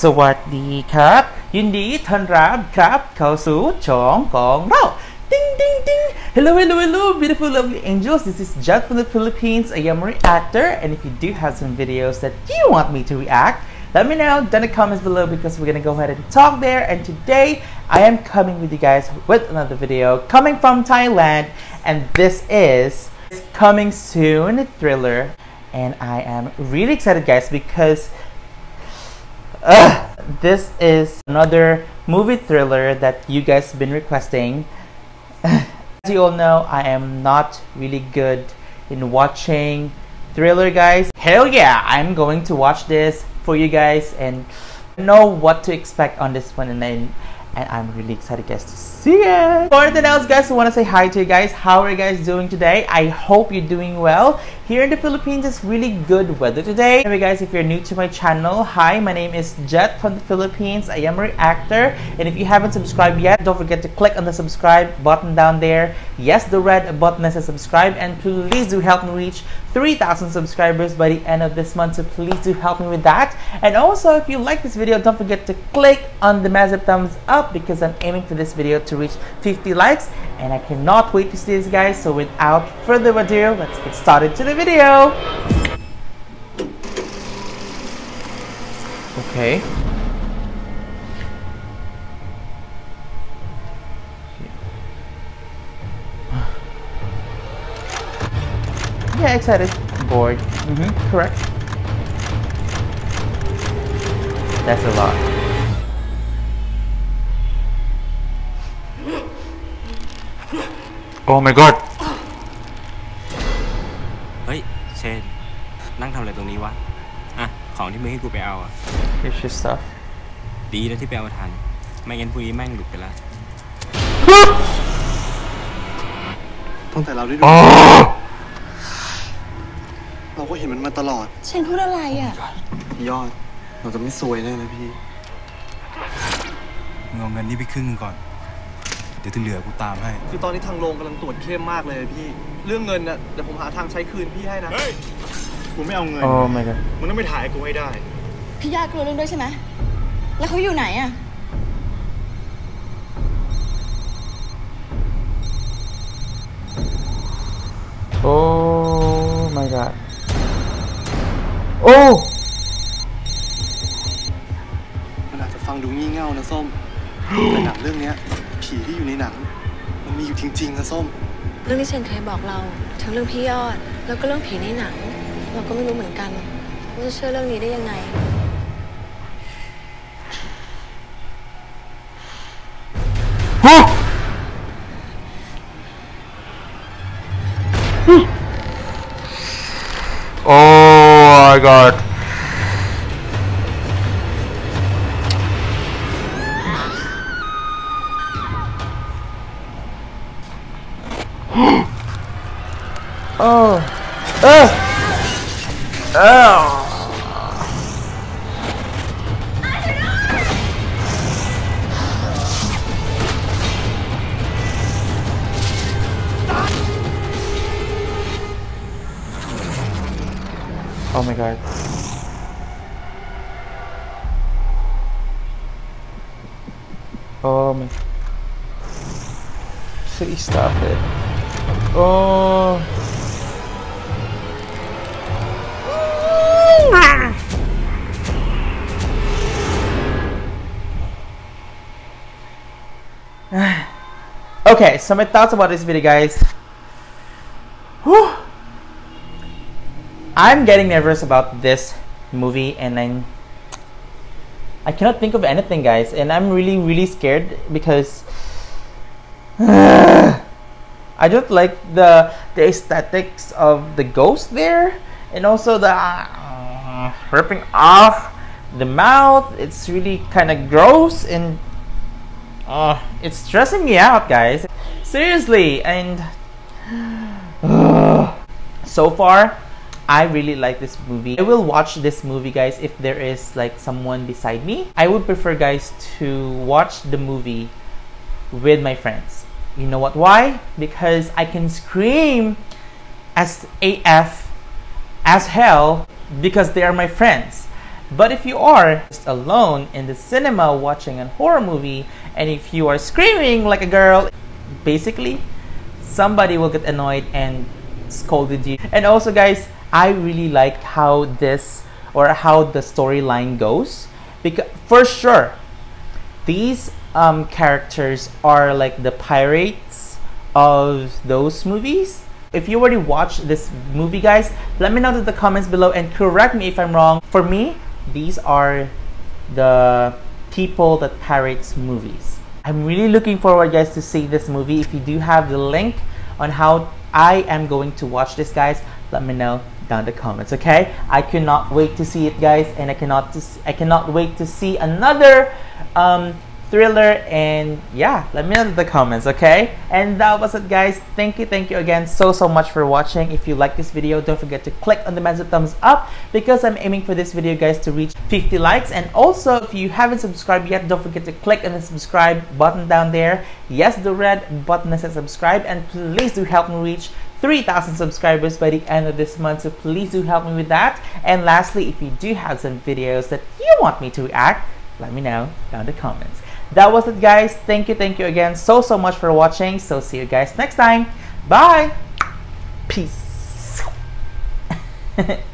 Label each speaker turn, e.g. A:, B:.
A: สวัสดีครับ ยินดีต้อนรับครับเข้าสู่ช่องของเรา Ding ding ding! Hello, hello, hello, beautiful, lovely angels. This is Judd from the Philippines. I am a reactor, and if you do have some videos that you want me to react, let me know down in the comments below because we're gonna go ahead and talk there. And today, I am coming with you guys with another video coming from Thailand, and this is coming soon thriller. And I am really excited, guys, because uh, this is another movie thriller that you guys have been requesting. As you all know, I am not really good in watching thriller, guys. Hell yeah, I'm going to watch this for you guys and know what to expect on this one and then and I'm really excited guys to see it. For anything else guys, I want to say hi to you guys. How are you guys doing today? I hope you're doing well. Here in the Philippines, it's really good weather today. Anyway guys, if you're new to my channel, hi, my name is Jet from the Philippines. I am a reactor. And if you haven't subscribed yet, don't forget to click on the subscribe button down there. Yes, the red button that says subscribe. And please do help me reach 3,000 subscribers by the end of this month. So please do help me with that. And also, if you like this video, don't forget to click on the massive thumbs up because I'm aiming for this video to reach 50 likes. And I cannot wait to see this guys. So without further ado, let's get started to the video. Okay. Yeah, excited. Bored. Mm-hmm, correct. That's a lot. Oh my god!
B: เฮ้ย เชน นั่งทำอะไรตรงนี้วะ อะ ของที่มึงให้กูไปเอาอะ
A: Here's your stuff.
B: ดีนะที่ไปเอาทัน ไม่งั้นพรุ่งนี้แม่งหลุดไปแล้ว
C: ตั้งแต่เราได้ดู
A: Oh!
C: เราก็เห็นมันมาตลอด
D: เชนพูดอะไรอะ
C: พี่ยอด เราจะไม่ซวยแน่นะพี่
E: มึงเอาเงินนี่ไปครึ่งหนึงก่อนเดี๋ยวที่เหลือกูตามให้
C: คือตอนนี้ทางโรงกำลังตรวจเข้มมากเลยพี่ เรื่องเงินน่ะเดี๋ยวผมหาทางใช้คืนพี่ให้นะ
E: เฮ้ยกูไม่เอาเงิน
A: Oh my god.
E: มึงต้องไปถ่ายกูให้ได้
D: พี่ยากรู้เรื่องด้วยใช่ไหม แล้วเขาอยู่ไหนอะ
A: Oh my god. Oh!
C: มันอาจจะฟังดูงี่เง่านะส้มแต่หนังเรื่องเนี้ย ผีที่อยู่ในหนัง มันมีอยู่จริงๆนะส้ม
F: เรื่องที่เชนเคยบอกเรา ทั้งเรื่องพี่ยอด แล้วก็เรื่องผีในหนัง เราก็ไม่รู้เหมือนกันว่าจะเชื่อเรื่องนี้ได้ยังไง
A: Oh oh. Oh. Oh. Oh my god. Oh my. Please stop it. Oh. Okay, so my thoughts about this video, guys. Whew. I'm getting nervous about this movie and I'm I cannot think of anything guys and I'm really really scared because I don't like the the aesthetics of the ghost there and also the uh, ripping off the mouth it's really kind of gross and uh, it's stressing me out guys seriously and so far I really like this movie. I will watch this movie guys if there is like someone beside me. I would prefer guys to watch the movie with my friends. You know what? Why? Because I can scream as AF as hell because they are my friends. But if you are just alone in the cinema watching a horror movie and if you are screaming like a girl, basically somebody will get annoyed and scolded you. And also guys, I really liked how this or how the storyline goes. Because for sure these um, characters are like the pirates of those movies. If you already watched this movie guys let me know in the comments below and correct me if i'm wrong. For me these are the people that pirates movies. I'm really looking forward guys to see this movie. If you do have the link on how i am going to watch this guys let me know down the comments okay? I cannot wait to see it guys and i cannot i cannot wait to see another um, thriller and yeah let me know in the comments okay? And that was it guys. Thank you thank you again so so much for watching. If you like this video don't forget to click on the massive thumbs up because i'm aiming for this video guys to reach 50 likes. And also if you haven't subscribed yet don't forget to click on the subscribe button down there. Yes the red button that says subscribe. And please do help me reach 3,000 subscribers by the end of this month. So please do help me with that. And lastly if you do have some videos that you want me to react let me know down in the comments that was it guys. Thank you thank you again so so much for watching. So see you guys next time. Bye. Peace